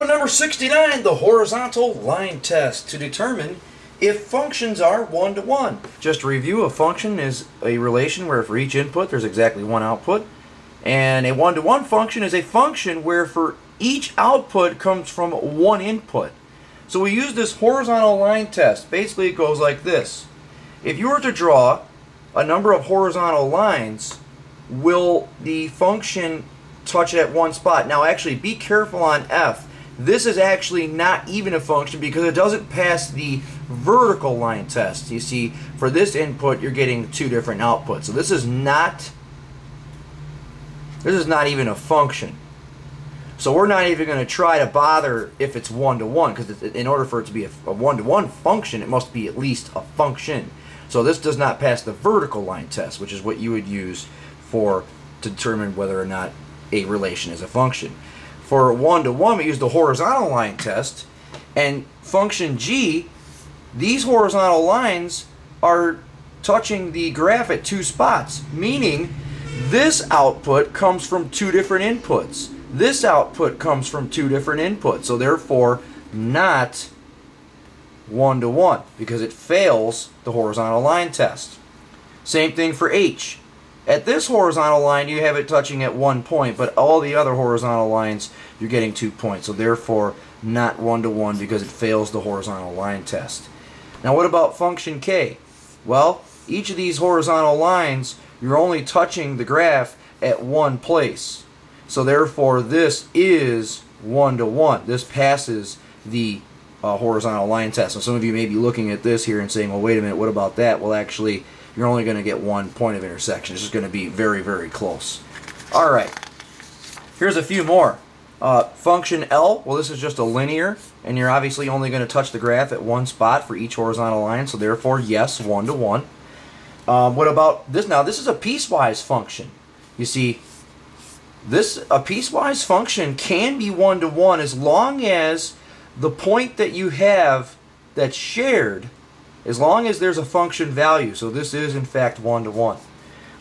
Number 69, the horizontal line test to determine if functions are one-to-one. Just to review, a function is a relation where for each input there's exactly one output. And a one-to-one function is a function where for each output comes from one input. So we use this horizontal line test. Basically it goes like this. If you were to draw a number of horizontal lines, will the function touch it at one spot? Now actually be careful on F this is actually not even a function because it doesn't pass the vertical line test. You see, for this input, you're getting two different outputs. So this is not, this is not even a function. So we're not even going to try to bother if it's one-to-one because in order for it to be a one-to-one -one function, it must be at least a function. So this does not pass the vertical line test, which is what you would use for to determine whether or not a relation is a function. For one-to-one, we use the horizontal line test. And function g, these horizontal lines are touching the graph at two spots, meaning this output comes from two different inputs. This output comes from two different inputs, so therefore not one-to-one -one, because it fails the horizontal line test. Same thing for h. At this horizontal line, you have it touching at one point, but all the other horizontal lines, you're getting two points. So therefore, not one-to-one -one because it fails the horizontal line test. Now what about function k? Well, each of these horizontal lines, you're only touching the graph at one place. So therefore, this is one-to-one. -one. This passes the uh, horizontal line test. So some of you may be looking at this here and saying, well, wait a minute, what about that? Well, actually, you're only going to get one point of intersection. It's just going to be very, very close. All right. Here's a few more. Uh, function L, well, this is just a linear, and you're obviously only going to touch the graph at one spot for each horizontal line, so therefore, yes, one-to-one. -one. Um, what about this? Now, this is a piecewise function. You see, this a piecewise function can be one-to-one -one as long as the point that you have that's shared as long as there's a function value. So this is in fact one-to-one.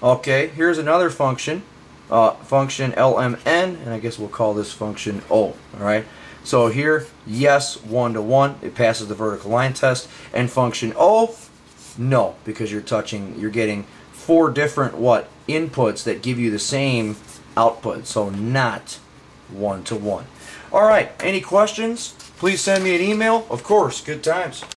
Okay, here's another function, uh, function lmn, and I guess we'll call this function o. All right. So here, yes, one-to-one, it passes the vertical line test, and function o, no, because you're touching, you're getting four different what inputs that give you the same output. So not one-to-one. -one. All right. Any questions? Please send me an email. Of course. Good times.